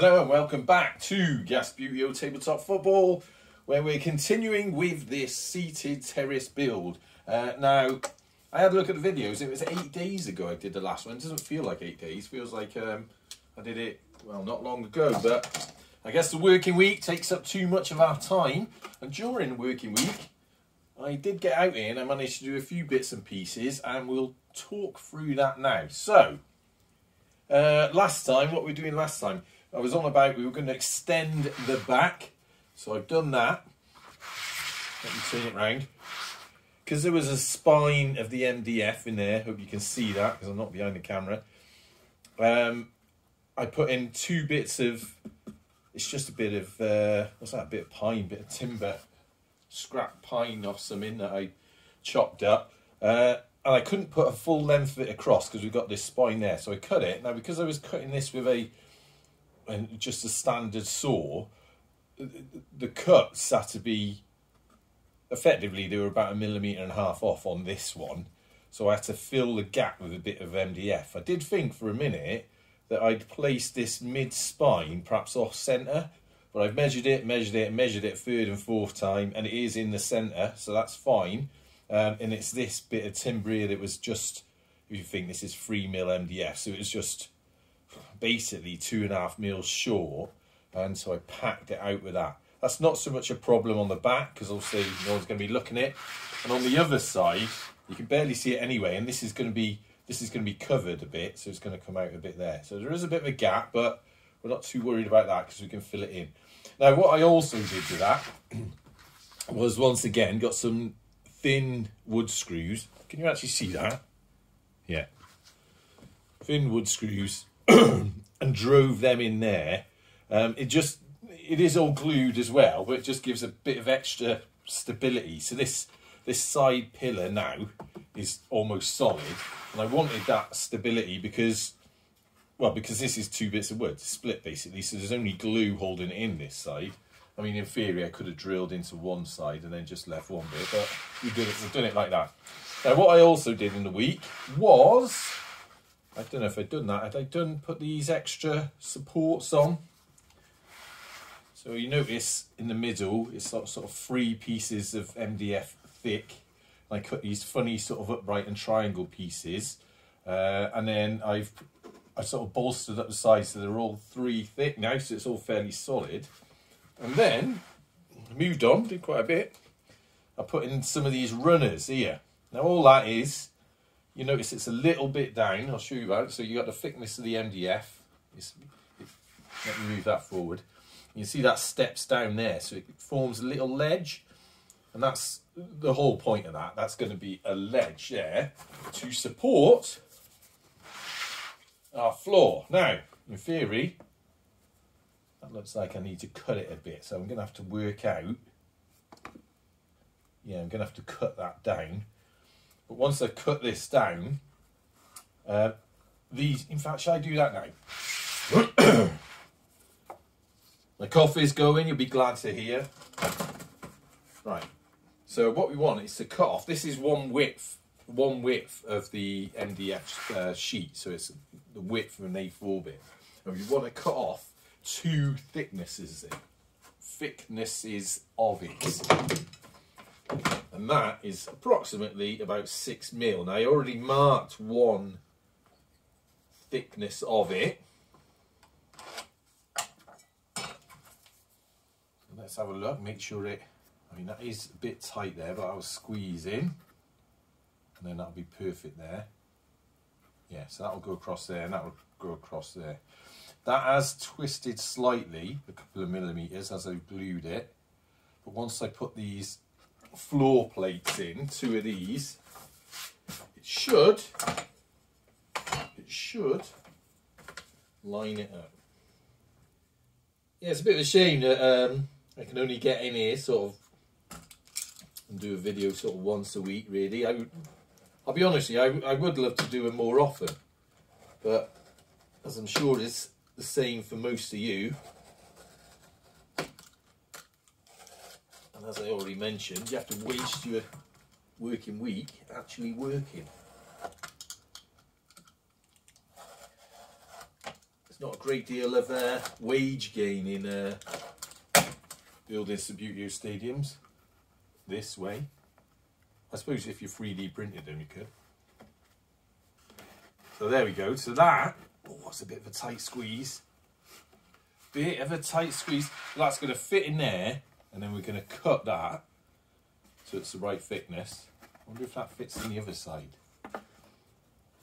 Hello and welcome back to Gasbbuteo Tabletop Football, where we're continuing with this seated terrace build. Uh, now, I had a look at the videos. It was eight days ago I did the last one. It doesn't feel like eight days. It feels like um, I did it, well, not long ago. But I guess the working week takes up too much of our time. And during the working week, I did get out here and I managed to do a few bits and pieces. And we'll talk through that now. So, uh, last time, what were we were doing last time, I was on about we were going to extend the back. So I've done that. Let me turn it round because there was a spine of the MDF in there. Hope you can see that because I'm not behind the camera. Um, I put in two bits of. It's just a bit of uh, what's that? A bit of pine, bit of timber, scrap pine or something that I chopped up. Uh, and I couldn't put a full length of it across because we've got this spine there. So I cut it. Now because I was cutting this with a and just a standard saw, the cuts had to be effectively they were about a millimetre and a half off on this one. So I had to fill the gap with a bit of MDF. I did think for a minute that I'd place this mid spine perhaps off centre, but I've measured it, measured it, measured it third and fourth time, and it is in the centre, so that's fine. Um, and it's this bit of timber here that was just, if you think this is 3 mil MDF, so it was just basically two and a half mils short, and so I packed it out with that. That's not so much a problem on the back because obviously no one's going to be looking at it. And on the other side, you can barely see it anyway, and this is going to be this is going to be covered a bit, so it's going to come out a bit there. So there is a bit of a gap, but we're not too worried about that because we can fill it in. Now, what I also did with that was once again got some thin wood screws. Can you actually see that? Yeah. Thin wood screws and drove them in there. Um, it just it is all glued as well, but it just gives a bit of extra stability. So this this side pillar now is almost solid, and I wanted that stability because, well, because this is two bits of wood split basically. So there's only glue holding in this side. I mean, in theory, I could have drilled into one side and then just left one bit, but we did it. We've done it like that. Now, what I also did in the week was, I don't know if I'd done that. Had I done put these extra supports on? So you notice in the middle, it's sort of three pieces of MDF thick. I cut these funny sort of upright and triangle pieces. Uh, and then I've I sort of bolstered up the sides so they're all three thick now, so it's all fairly solid. And then, moved on, did quite a bit. I put in some of these runners here. Now all that is, you notice it's a little bit down, I'll show you that. So you got the thickness of the MDF. It's, it, let me move that forward. You see that steps down there, so it forms a little ledge. And that's the whole point of that. That's going to be a ledge there to support our floor. Now, in theory, that looks like I need to cut it a bit. So I'm going to have to work out. Yeah, I'm going to have to cut that down. But once I cut this down, uh, these, in fact, shall I do that now? The coffee's going, you'll be glad to hear. Right, so what we want is to cut off, this is one width, one width of the MDF uh, sheet, so it's the width of an A4 bit. And we want to cut off two thicknesses, thicknesses of it. And that is approximately about six mil. Now I already marked one thickness of it let's have a look, make sure it, I mean that is a bit tight there, but I'll squeeze in, and then that'll be perfect there. Yeah, so that'll go across there, and that'll go across there. That has twisted slightly, a couple of millimetres as I've glued it, but once I put these floor plates in, two of these, it should, it should line it up. Yeah, it's a bit of a shame that um, I can only get in here sort of and do a video sort of once a week really. I I'll be honest with you, I, I would love to do it more often. But as I'm sure it's the same for most of you, as I already mentioned, you have to waste your working week actually working. there's not a great deal of uh, wage gain in uh, building Subbuteo stadiums this way. I suppose if you 3D printed them, you could. So there we go. So that, oh, that's a bit of a tight squeeze. Bit of a tight squeeze. That's going to fit in there, and then we're going to cut that so it's the right thickness. I wonder if that fits in the other side.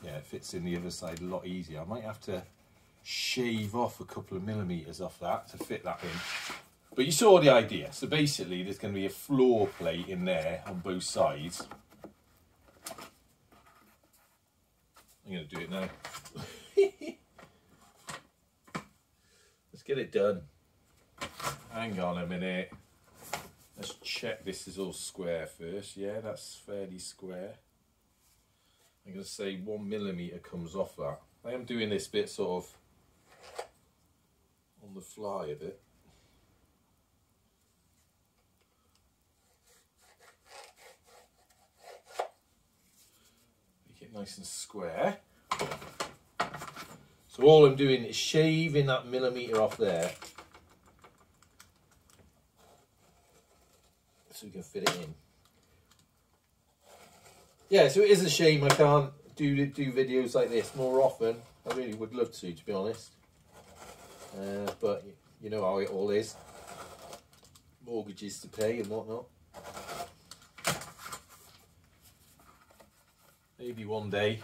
Yeah, it fits in the other side a lot easier. I might have to shave off a couple of millimeters off that to fit that in. But you saw the idea. So basically, there's going to be a floor plate in there on both sides. I'm going to do it now. Let's get it done. Hang on a minute. Check this is all square first. Yeah, that's fairly square. I'm going to say one millimeter comes off that. I am doing this bit sort of on the fly a bit. Make it nice and square. So all I'm doing is shaving that millimeter off there so we can fit it in. Yeah, so it is a shame I can't do do videos like this more often. I really would love to, to be honest. Uh, but you know how it all is. Mortgages to pay and whatnot. Maybe one day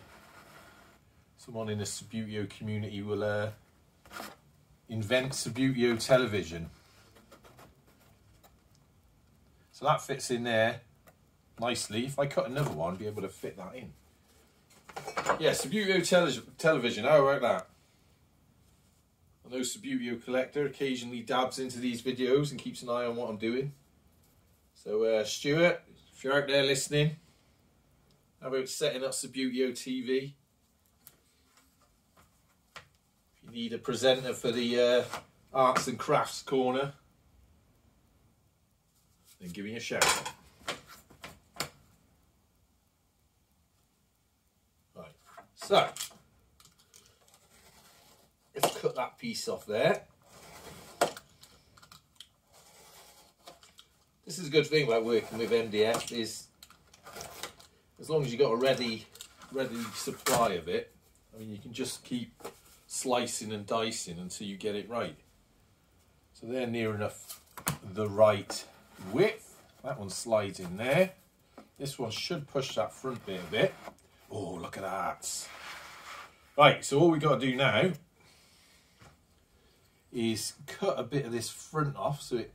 someone in the Subbuteo community will uh, invent Subbuteo television. So that fits in there nicely. If I cut another one, I'd be able to fit that in. Yeah, Subbuteo tele television, how about that? I know Subbuteo Collector occasionally dabs into these videos and keeps an eye on what I'm doing. So uh, Stuart, if you're out there listening, how about setting up Subbuteo TV? If you need a presenter for the uh, Arts and Crafts Corner, then give me a shout. Right, so let's cut that piece off there. This is a good thing about working with MDF is as long as you've got a ready ready supply of it, I mean you can just keep slicing and dicing until you get it right. So they're near enough the right width. That one slides in there. This one should push that front bit a bit. Oh, look at that. Right, so all we got to do now is cut a bit of this front off so it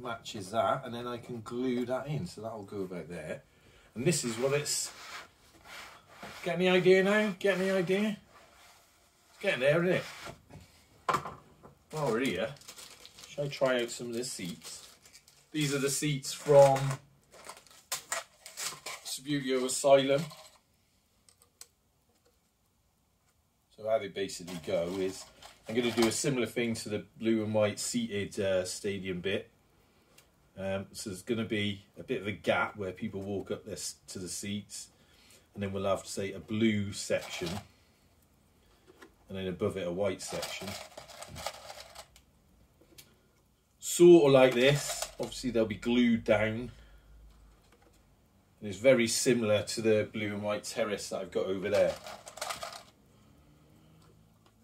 matches that and then I can glue that in so that'll go about there and this is what it's get any idea now get any idea it's getting there isn't it while we're here shall I try out some of the seats these are the seats from Subbuteo Asylum so how they basically go is I'm going to do a similar thing to the blue and white seated uh, stadium bit. Um, so there's going to be a bit of a gap where people walk up this to the seats, and then we'll have to say a blue section, and then above it a white section. Sort of like this. Obviously they'll be glued down. And it's very similar to the blue and white terrace that I've got over there.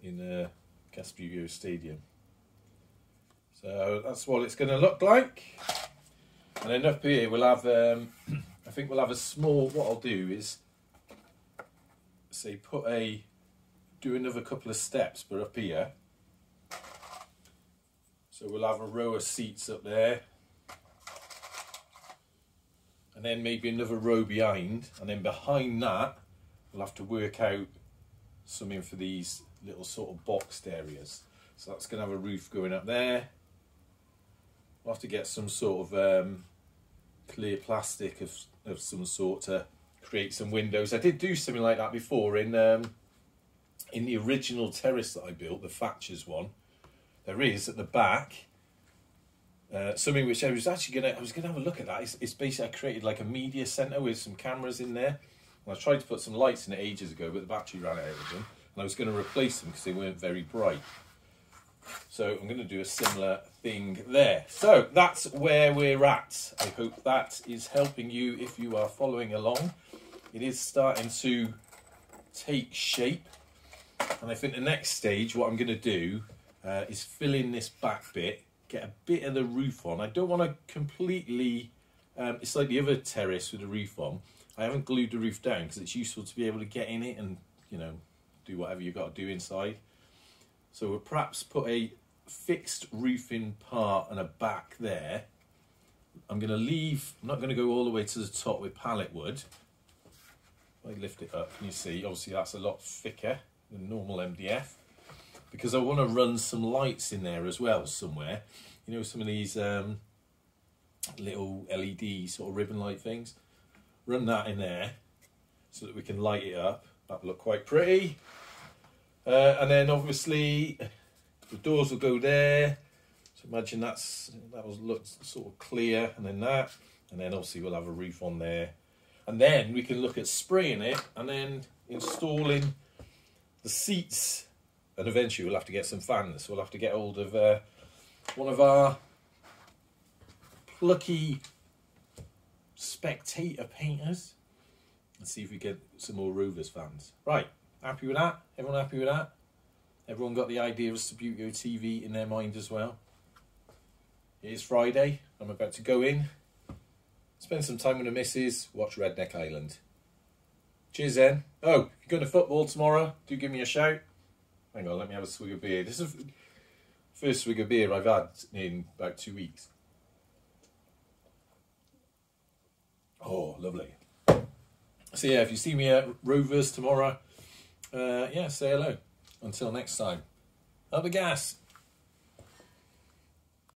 In uh, Gasbbuteo Stadium. So that's what it's going to look like. And then up here we'll have, um, I think we'll have a small, what I'll do is, say put a, do another couple of steps, but up here. So we'll have a row of seats up there. And then maybe another row behind. And then behind that, we'll have to work out something for these little sort of boxed areas. So that's going to have a roof going up there. We'll have to get some sort of um, clear plastic of, of some sort to create some windows. I did do something like that before in um, in the original terrace that I built, the Thatcher's one. There is at the back uh, something which I was actually gonna I was gonna have a look at that. It's, it's basically I created like a media center with some cameras in there. And I tried to put some lights in it ages ago, but the battery ran out of them. and I was going to replace them because they weren't very bright. So I'm going to do a similar thing there. So that's where we're at. I hope that is helping you if you are following along. It is starting to take shape. And I think the next stage, what I'm going to do uh, is fill in this back bit, get a bit of the roof on. I don't want to completely, um, it's like the other terrace with the roof on. I haven't glued the roof down because it's useful to be able to get in it and, you know, do whatever you've got to do inside. So we'll perhaps put a fixed roofing part and a back there. I'm going to leave, I'm not going to go all the way to the top with pallet wood. I lift it up and you see, obviously that's a lot thicker than normal MDF because I want to run some lights in there as well somewhere. You know, some of these um, little LED sort of ribbon light things. Run that in there so that we can light it up. That'll look quite pretty. Uh, and then obviously the doors will go there. So imagine that's that was looks sort of clear, and then that, and then obviously we'll have a roof on there, and then we can look at spraying it and then installing the seats, and eventually we'll have to get some fans. We'll have to get hold of uh, one of our plucky spectator painters and see if we get some more Rovers fans. Right, happy with that? Everyone happy with that? Everyone got the idea of Subbuteo TV in their mind as well. It is Friday. I'm about to go in, spend some time with the missus, watch Redneck Island. Cheers then. Oh, you're going to football tomorrow? Do give me a shout. Hang on, let me have a swig of beer. This is the first swig of beer I've had in about two weeks. Oh, lovely. So yeah, if you see me at Rovers tomorrow, uh, yeah, say hello. Until next time, up the gas.